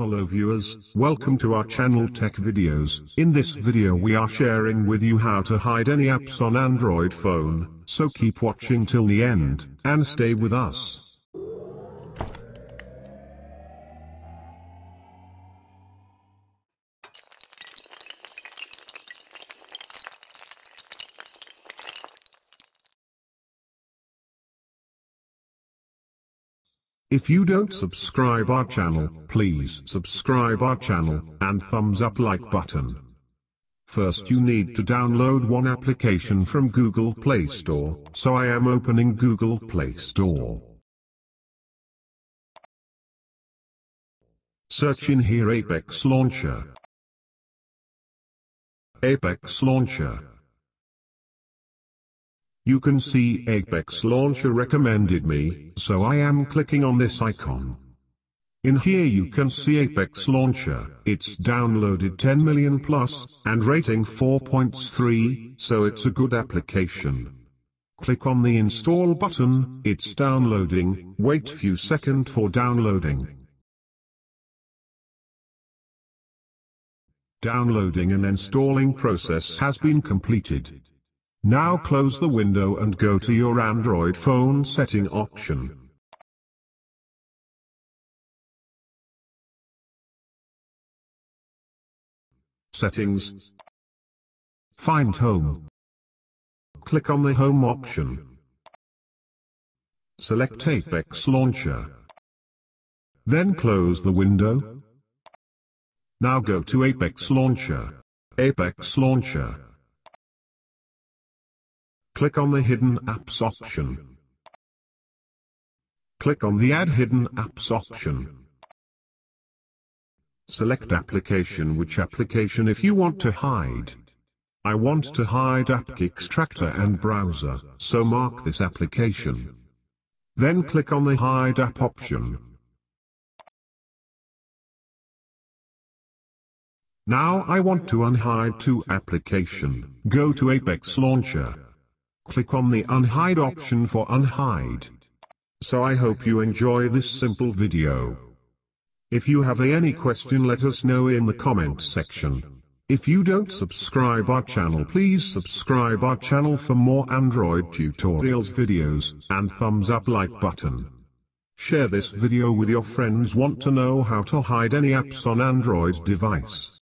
Hello viewers, welcome to our channel Tech Videos. In this video we are sharing with you how to hide any apps on Android phone, so keep watching till the end, and stay with us. If you don't subscribe our channel, please subscribe our channel, and thumbs up like button. First you need to download one application from Google Play Store, so I am opening Google Play Store. Search in here Apex Launcher. Apex Launcher. You can see Apex Launcher recommended me, so I am clicking on this icon. In here you can see Apex Launcher, it's downloaded 10 million plus, and rating 4.3, so it's a good application. Click on the install button, it's downloading, wait few second for downloading. Downloading and installing process has been completed. Now close the window and go to your Android phone setting option. Settings. Find Home. Click on the Home option. Select Apex Launcher. Then close the window. Now go to Apex Launcher. Apex Launcher. Click on the Hidden Apps option. Click on the Add Hidden Apps option. Select application which application if you want to hide. I want to hide App Extractor and Browser, so mark this application. Then click on the Hide App option. Now I want to unhide two application. Go to Apex Launcher. Click on the unhide option for unhide. So I hope you enjoy this simple video. If you have any question let us know in the comment section. If you don't subscribe our channel please subscribe our channel for more Android tutorials videos, and thumbs up like button. Share this video with your friends want to know how to hide any apps on Android device.